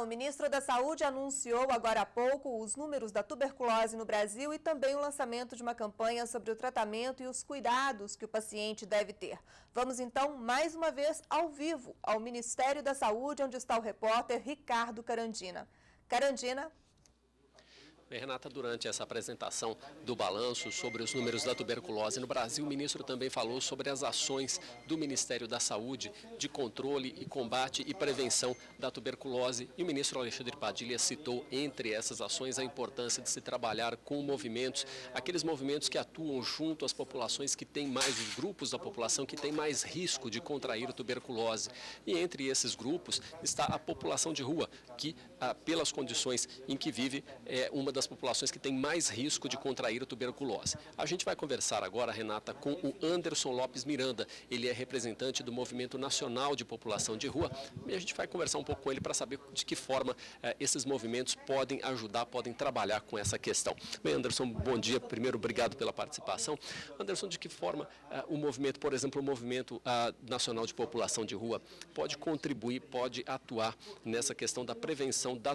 O ministro da Saúde anunciou agora há pouco os números da tuberculose no Brasil e também o lançamento de uma campanha sobre o tratamento e os cuidados que o paciente deve ter. Vamos então, mais uma vez, ao vivo, ao Ministério da Saúde, onde está o repórter Ricardo Carandina. Carandina, Renata, durante essa apresentação do balanço sobre os números da tuberculose no Brasil, o ministro também falou sobre as ações do Ministério da Saúde de controle e combate e prevenção da tuberculose. E o ministro Alexandre Padilha citou, entre essas ações, a importância de se trabalhar com movimentos, aqueles movimentos que atuam junto às populações que têm mais, os grupos da população que têm mais risco de contrair tuberculose. E entre esses grupos está a população de rua, que, ah, pelas condições em que vive, é uma das das populações que têm mais risco de contrair a tuberculose. A gente vai conversar agora, Renata, com o Anderson Lopes Miranda. Ele é representante do Movimento Nacional de População de Rua e a gente vai conversar um pouco com ele para saber de que forma eh, esses movimentos podem ajudar, podem trabalhar com essa questão. Bem, Anderson, bom dia. Primeiro, obrigado pela participação. Anderson, de que forma eh, o movimento, por exemplo, o Movimento ah, Nacional de População de Rua pode contribuir, pode atuar nessa questão da prevenção da,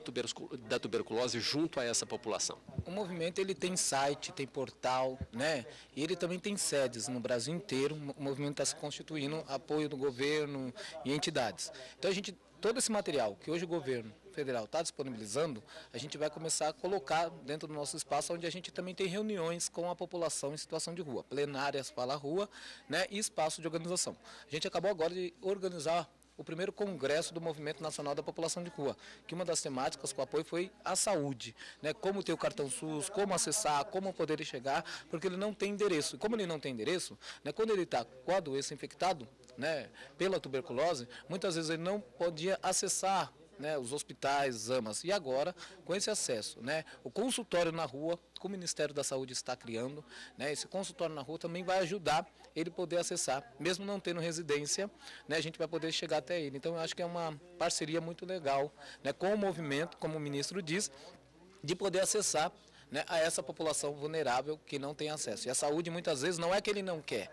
da tuberculose junto a essa população? População? O movimento ele tem site, tem portal, né? E ele também tem sedes no Brasil inteiro. O movimento está se constituindo apoio do governo e entidades. Então a gente todo esse material que hoje o governo federal está disponibilizando, a gente vai começar a colocar dentro do nosso espaço, onde a gente também tem reuniões com a população em situação de rua, plenárias para a rua né, e espaço de organização. A gente acabou agora de organizar o primeiro congresso do Movimento Nacional da População de Rua, que uma das temáticas com apoio foi a saúde, né? Como ter o cartão SUS, como acessar, como poder chegar, porque ele não tem endereço. E como ele não tem endereço, né? Quando ele está com a doença infectado, né? Pela tuberculose, muitas vezes ele não podia acessar né, os hospitais, AMAs. E agora, com esse acesso, né, o consultório na rua, que o Ministério da Saúde está criando, né, esse consultório na rua também vai ajudar ele poder acessar, mesmo não tendo residência, né, a gente vai poder chegar até ele. Então, eu acho que é uma parceria muito legal né, com o movimento, como o ministro diz, de poder acessar né, a essa população vulnerável que não tem acesso. E a saúde muitas vezes não é que ele não quer,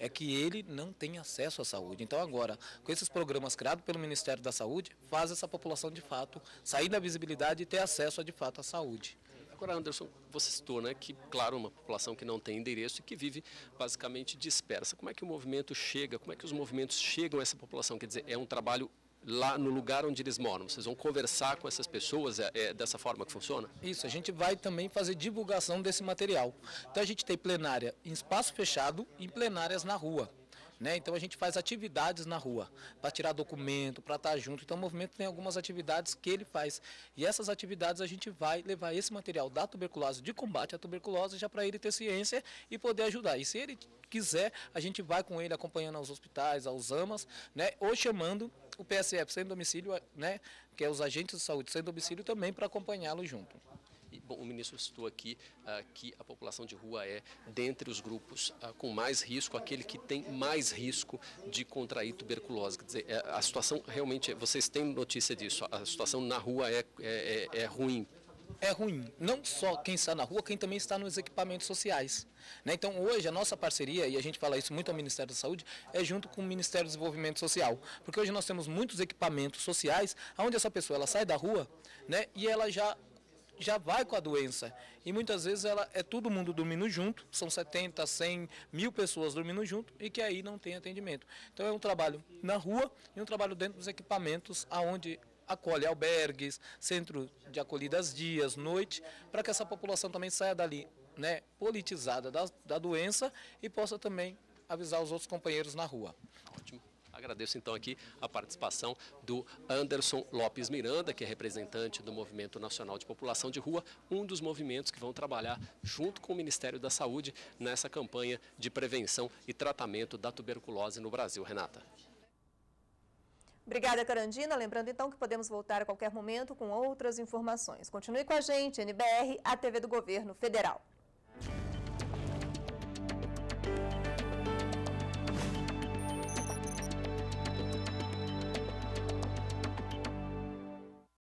é que ele não tem acesso à saúde. Então agora, com esses programas criados pelo Ministério da Saúde, faz essa população de fato sair da visibilidade e ter acesso de fato à saúde. Agora, Anderson, você citou né, que, claro, uma população que não tem endereço e que vive basicamente dispersa. Como é que o movimento chega, como é que os movimentos chegam a essa população? Quer dizer, é um trabalho lá no lugar onde eles moram? Vocês vão conversar com essas pessoas? É, é, dessa forma que funciona? Isso, a gente vai também fazer divulgação desse material. Então a gente tem plenária em espaço fechado e plenárias na rua. Né? Então a gente faz atividades na rua para tirar documento, para estar tá junto. Então o movimento tem algumas atividades que ele faz. E essas atividades a gente vai levar esse material da tuberculose, de combate à tuberculose, já para ele ter ciência e poder ajudar. E se ele quiser, a gente vai com ele acompanhando aos hospitais, aos AMAs, né? ou chamando o PSF sem domicílio, né? que é os agentes de saúde sem domicílio também para acompanhá-lo junto. Bom, o ministro citou aqui uh, que a população de rua é, dentre os grupos uh, com mais risco, aquele que tem mais risco de contrair tuberculose. Quer dizer, é, a situação realmente, vocês têm notícia disso, a situação na rua é, é, é, é ruim é ruim. Não só quem está na rua, quem também está nos equipamentos sociais. Né? Então, hoje, a nossa parceria, e a gente fala isso muito ao Ministério da Saúde, é junto com o Ministério do Desenvolvimento Social. Porque hoje nós temos muitos equipamentos sociais, onde essa pessoa ela sai da rua né, e ela já já vai com a doença. E muitas vezes ela é todo mundo dormindo junto, são 70, 100, mil pessoas dormindo junto e que aí não tem atendimento. Então é um trabalho na rua e um trabalho dentro dos equipamentos aonde acolhe albergues, centro de acolhidas dias, noite, para que essa população também saia dali né, politizada da, da doença e possa também avisar os outros companheiros na rua. Ótimo. Agradeço então aqui a participação do Anderson Lopes Miranda, que é representante do Movimento Nacional de População de Rua, um dos movimentos que vão trabalhar junto com o Ministério da Saúde nessa campanha de prevenção e tratamento da tuberculose no Brasil. Renata. Obrigada, Carandina. Lembrando então que podemos voltar a qualquer momento com outras informações. Continue com a gente, NBR, a TV do Governo Federal.